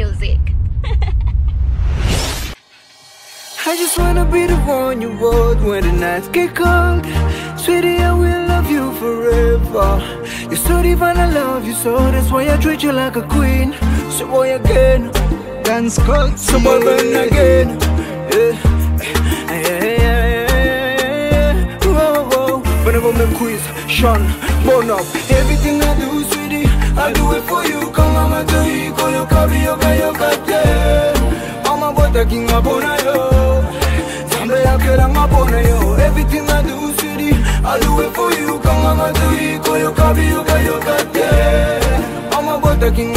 music. I just wanna be the one you hold when the nights get cold. Sweetie, I will love you forever. You're so divine, I love you so. That's why I treat you like a queen. So boy again, Dance cult. so boy burn again. Yeah. Yeah, yeah, yeah. Whoa, whoa. Whenever me quiz, Sean, burn up. Everything I do, sweetie, I do it for you. Come on, my day, call The yo. Zambe yake lang mabona yo. Everything I do, sweetie I do it for you. Kama madui Ko yo kabi yoga yoga te Mama bota king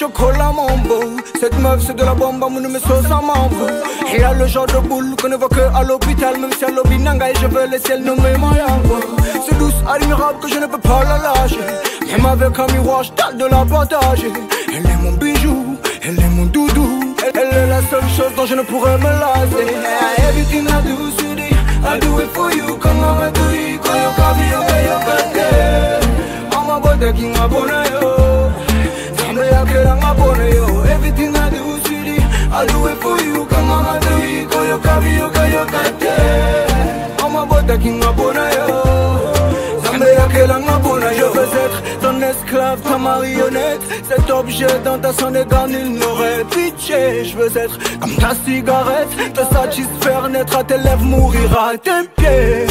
chocolat beau. Cette meuf c'est de la bombe, mon numéro ça m'en fout Elle a le genre de boule qu'on ne voit que à l'hôpital Même si elle lobby nanga et je veux le ciel nommer mon yango C'est douce, admirable que je ne peux pas la lâcher. Même avec un miroir, je de la partager Elle est mon bijou, elle est mon doudou. Elle, est la seule chose dont je ne pourrais me lasser. Everything I do, I do it for you, come on, te Mama, bote king, abona yo. Zambe yake lang abona yo. Je veux être ton esclave, ta marionnette. Cet objet dans ta son égard nul n'aurait pitié. Je veux être comme ta cigarette. Te satisfaire, naître à tes lèvres, mourir à tes pieds.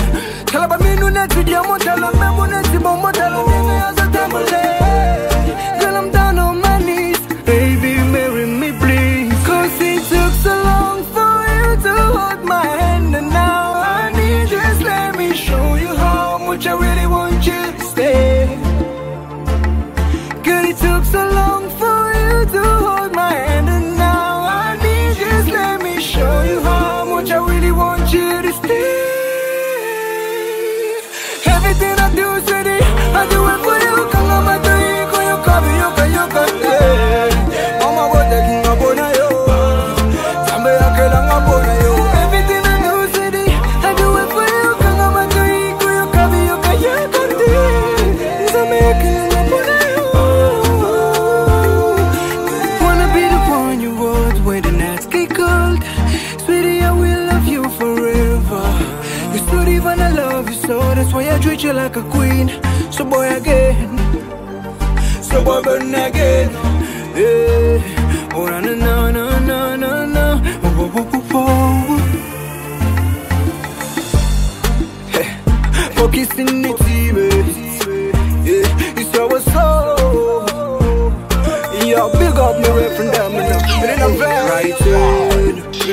Kalaba minounet, tu diamant, t'as le même honnête Si bon modèle, né à ce temple Girl, I'm down on my knees Baby, marry me please. Cause it took so long That's why I treat you like a queen. So boy again. So boy burn again. Yeah. Oh na na na na na na. Oh oh oh oh oh. Hey. Focus in the team eh.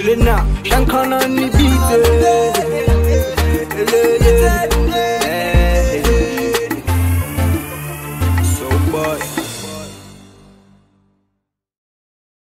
lena, shankana ni bite.